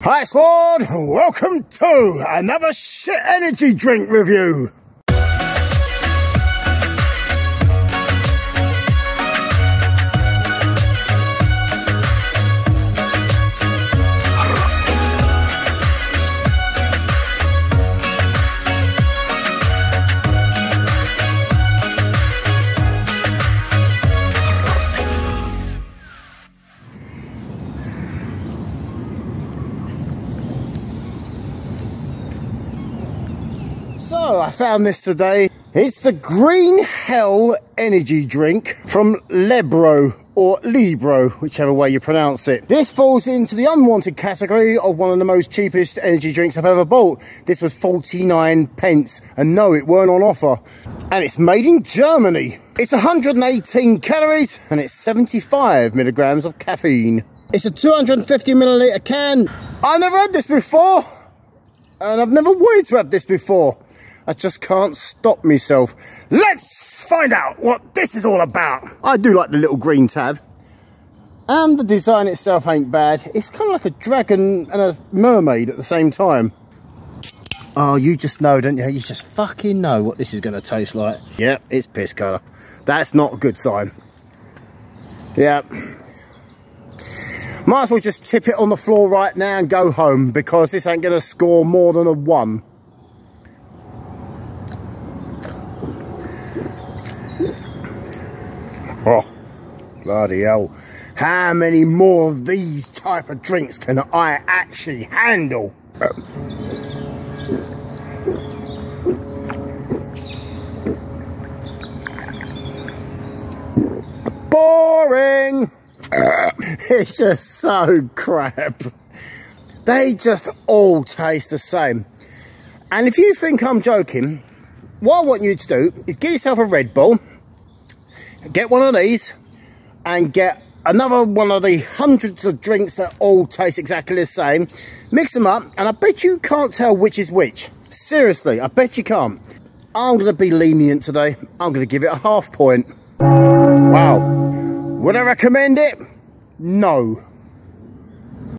Hi Sword, welcome to another shit energy drink review. So I found this today. It's the Green Hell energy drink from Lebro or Libro, whichever way you pronounce it. This falls into the unwanted category of one of the most cheapest energy drinks I've ever bought. This was 49 pence and no, it weren't on offer. And it's made in Germany. It's 118 calories and it's 75 milligrams of caffeine. It's a 250 milliliter can. I've never had this before and I've never wanted to have this before. I just can't stop myself. Let's find out what this is all about. I do like the little green tab. And the design itself ain't bad. It's kind of like a dragon and a mermaid at the same time. Oh, you just know, don't you? You just fucking know what this is going to taste like. Yep, it's piss colour. That's not a good sign. Yep. Might as well just tip it on the floor right now and go home because this ain't going to score more than a one. Oh, bloody hell. How many more of these type of drinks can I actually handle? Boring! it's just so crap. They just all taste the same. And if you think I'm joking, what I want you to do is get yourself a Red Bull, get one of these, and get another one of the hundreds of drinks that all taste exactly the same. Mix them up, and I bet you can't tell which is which. Seriously, I bet you can't. I'm going to be lenient today. I'm going to give it a half point. Wow. Would I recommend it? No.